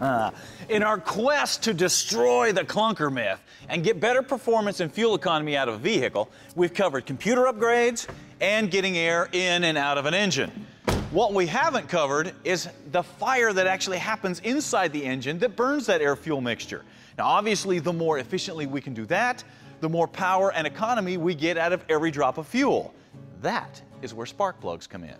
In our quest to destroy the clunker myth and get better performance and fuel economy out of a vehicle, we've covered computer upgrades and getting air in and out of an engine. What we haven't covered is the fire that actually happens inside the engine that burns that air fuel mixture. Now, obviously, the more efficiently we can do that, the more power and economy we get out of every drop of fuel. That is where spark plugs come in.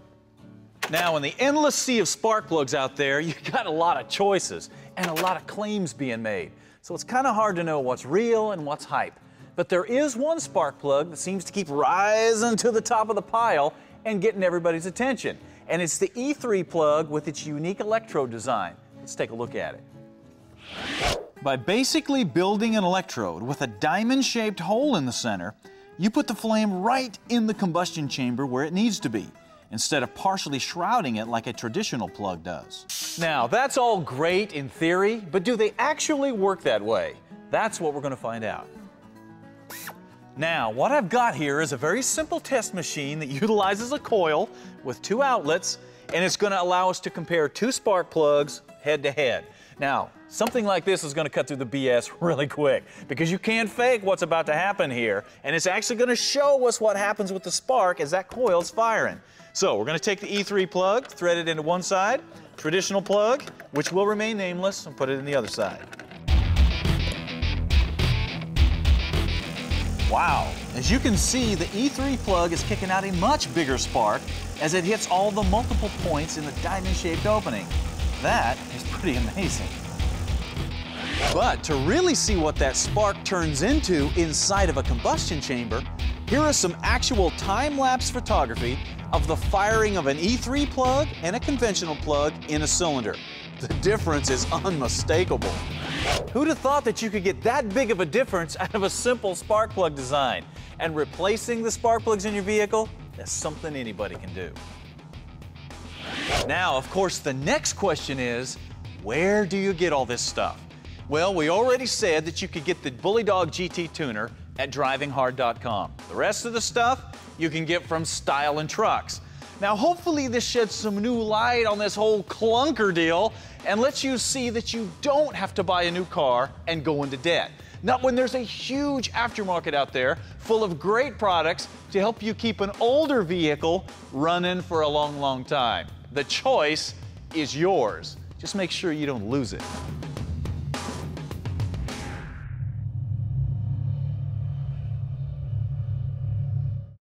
Now, in the endless sea of spark plugs out there, you've got a lot of choices and a lot of claims being made. So it's kind of hard to know what's real and what's hype. But there is one spark plug that seems to keep rising to the top of the pile and getting everybody's attention. And it's the E3 plug with its unique electrode design. Let's take a look at it. By basically building an electrode with a diamond-shaped hole in the center, you put the flame right in the combustion chamber where it needs to be instead of partially shrouding it like a traditional plug does. Now, that's all great in theory, but do they actually work that way? That's what we're going to find out. Now, what I've got here is a very simple test machine that utilizes a coil with two outlets, and it's going to allow us to compare two spark plugs head to head. Now, something like this is going to cut through the BS really quick because you can't fake what's about to happen here, and it's actually going to show us what happens with the spark as that coil's firing. So we're going to take the E3 plug, thread it into one side, traditional plug, which will remain nameless, and put it in the other side. Wow, as you can see, the E3 plug is kicking out a much bigger spark as it hits all the multiple points in the diamond-shaped opening. That is pretty amazing. But to really see what that spark turns into inside of a combustion chamber, here is some actual time-lapse photography of the firing of an E3 plug and a conventional plug in a cylinder. The difference is unmistakable. Who'd have thought that you could get that big of a difference out of a simple spark plug design? And replacing the spark plugs in your vehicle, that's something anybody can do. Now, of course, the next question is, where do you get all this stuff? Well, we already said that you could get the Bully Dog GT tuner at drivinghard.com. The rest of the stuff you can get from Stylin' Trucks. Now, hopefully, this sheds some new light on this whole clunker deal and lets you see that you don't have to buy a new car and go into debt. Not when there's a huge aftermarket out there full of great products to help you keep an older vehicle running for a long, long time. The choice is yours. Just make sure you don't lose it.